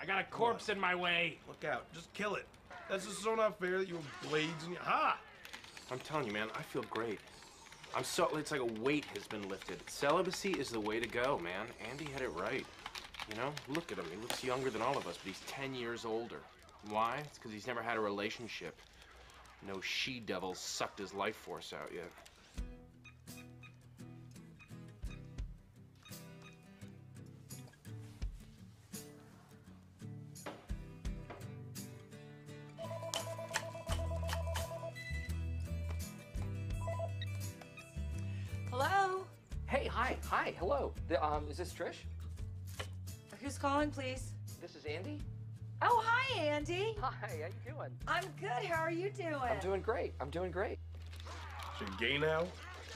I got a corpse in my way. Look out. Just kill it. That's just so not fair that you have blades in your... Ha! I'm telling you, man, I feel great. I'm so, it's like a weight has been lifted. Celibacy is the way to go, man. Andy had it right. You know, look at him. He looks younger than all of us, but he's 10 years older. Why? It's because he's never had a relationship. No she devil sucked his life force out yet. Hi, hi, hello. The, um, is this Trish? Who's calling, please? This is Andy. Oh, hi, Andy. Hi, how you doing? I'm good. How are you doing? I'm doing great. I'm doing great. So you're gay now?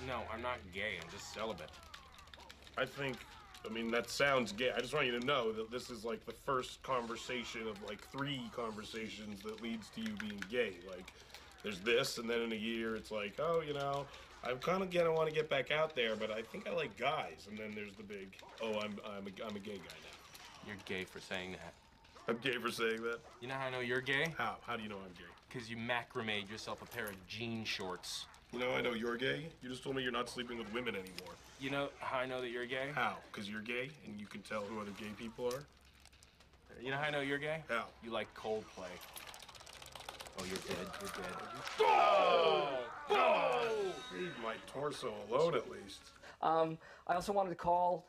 No, I'm not gay. I'm just celibate. I think, I mean, that sounds gay. I just want you to know that this is like the first conversation of like three conversations that leads to you being gay. Like, there's this, and then in a year, it's like, oh, you know, I'm kind of gonna want to get back out there, but I think I like guys. And then there's the big, oh, I'm I'm a, I'm a gay guy now. You're gay for saying that. I'm gay for saying that. You know how I know you're gay? How? How do you know I'm gay? Because you macrameed yourself a pair of jean shorts. You know I know you're gay. You just told me you're not sleeping with women anymore. You know how I know that you're gay? How? Because you're gay, and you can tell who other gay people are. You know how I know you're gay? How? You like Coldplay. Oh, you're dead. You're dead. Leave my torso alone, at least. Um, I also wanted to call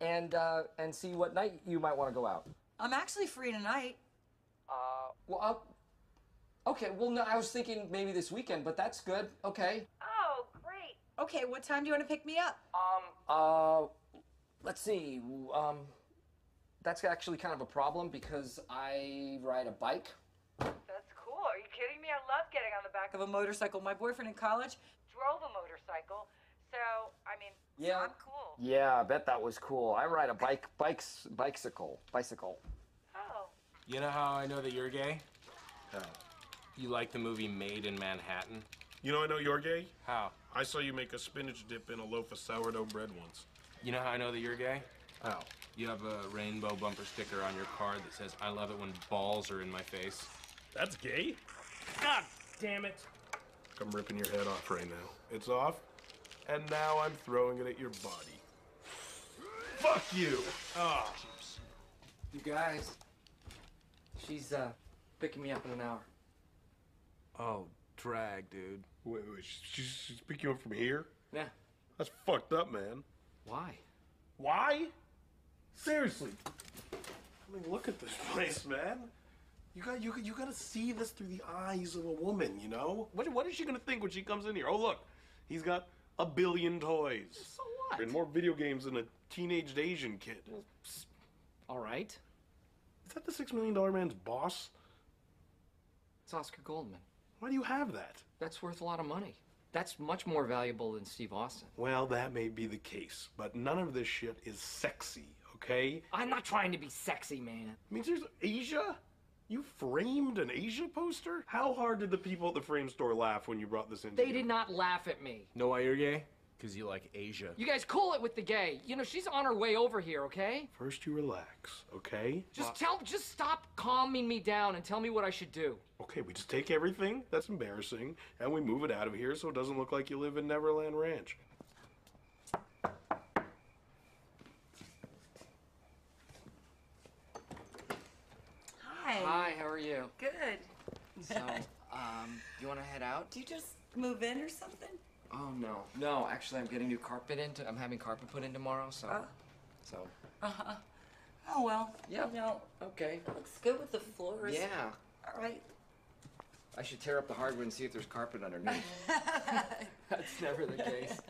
and uh, and see what night you might want to go out. I'm actually free tonight. Uh, Well, I'll, okay. Well, no, I was thinking maybe this weekend, but that's good. Okay. Oh, great. Okay, what time do you want to pick me up? Um, Uh, let's see. Um, that's actually kind of a problem because I ride a bike. That's cool. Are you kidding me? I love getting on the back of a motorcycle. My boyfriend in college drove a motorcycle. So, I mean, Yeah. I'm cool. Yeah, I bet that was cool. I ride a bike, bikes, bicycle, bicycle. Oh. You know how I know that you're gay? How? You like the movie Maid in Manhattan? You know I know you're gay. How? I saw you make a spinach dip in a loaf of sourdough bread once. You know how I know that you're gay? How? You have a rainbow bumper sticker on your car that says, I love it when balls are in my face. That's gay? God damn it. I'm ripping your head off right now. It's off, and now I'm throwing it at your body. Fuck you! Oh. You guys, she's uh picking me up in an hour. Oh, drag, dude. Wait, wait, she's, she's picking you up from here? Yeah. That's fucked up, man. Why? Why? Seriously. I mean, look at this place, man. You got you you got to see this through the eyes of a woman, you know. What what is she gonna think when she comes in here? Oh look, he's got a billion toys. So what? And more video games than a teenaged Asian kid. All right. Is that the six million dollar man's boss? It's Oscar Goldman. Why do you have that? That's worth a lot of money. That's much more valuable than Steve Austin. Well, that may be the case, but none of this shit is sexy, okay? I'm not trying to be sexy, man. I mean, there's Asia? You framed an Asia poster? How hard did the people at the frame store laugh when you brought this in? They did not laugh at me. Know why you're gay? Because you like Asia. You guys cool it with the gay. You know, she's on her way over here, okay? First, you relax, okay? Just tell, just stop calming me down and tell me what I should do. Okay, we just take everything that's embarrassing and we move it out of here so it doesn't look like you live in Neverland Ranch. Hi. Hi, how are you? Good. So, um, you want to head out? Do you just move in or something? Oh no, no. Actually, I'm getting new carpet into. I'm having carpet put in tomorrow. So, Oh. so Uh huh. Oh, well. Yeah. You know, okay. looks good with the floors. Yeah, All right. I should tear up the hardwood and see if there's carpet underneath. That's never the case.